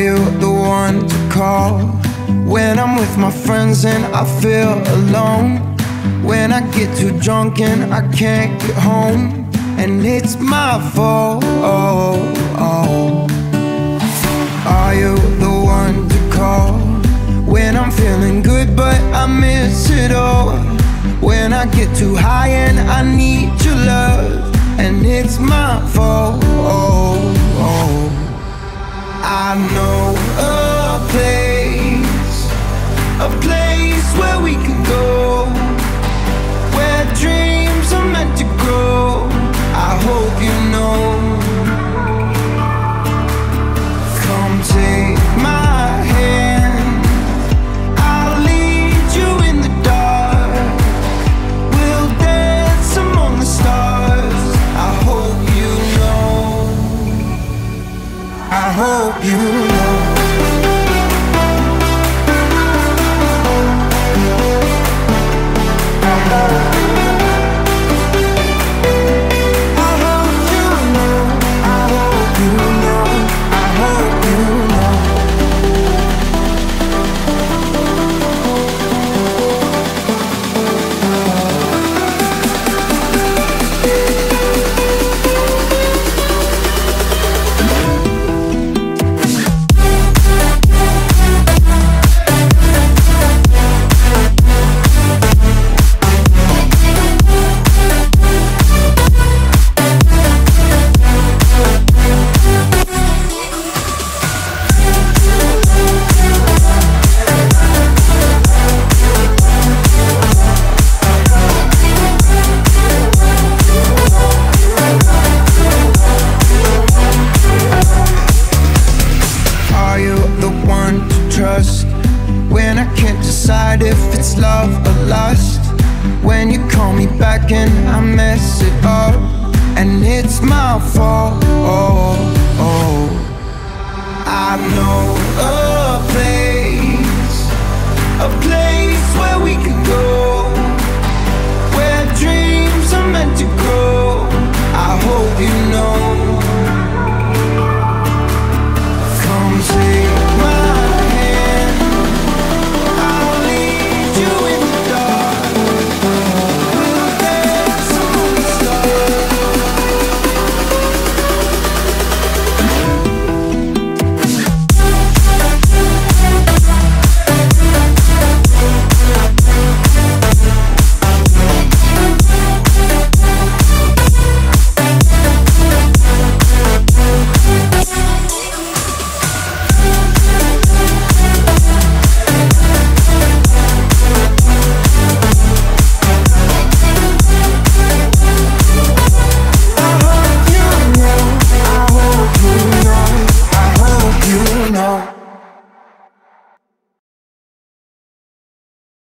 you the one to call when I'm with my friends and I feel alone? When I get too drunk and I can't get home, and it's my fault. Are you the one to call when I'm feeling good but I miss it all? When I get too high and I need your love, and it's my fault. I know it's love or lust. When you call me back and I mess it up And it's my fault, oh, oh. I know.